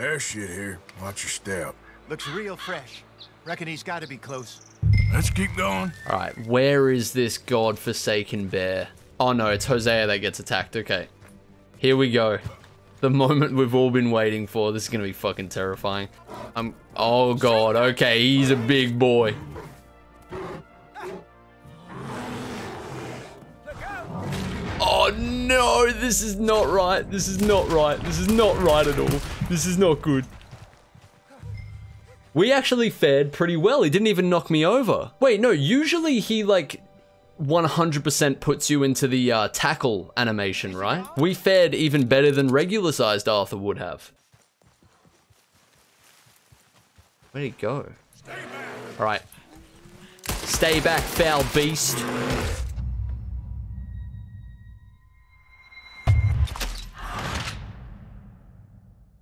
There's shit here. Watch your step. Looks real fresh. Reckon he's got to be close. Let's keep going. All right, where is this godforsaken bear? Oh no, it's Hosea that gets attacked. Okay. Here we go. The moment we've all been waiting for. This is going to be fucking terrifying. I'm... Oh god, okay, he's a big boy. Oh no, this is not right. This is not right. This is not right at all. This is not good. We actually fared pretty well. He didn't even knock me over. Wait, no, usually he like 100% puts you into the uh, tackle animation, right? We fared even better than regular sized Arthur would have. Where'd he go? All right. Stay back, foul beast.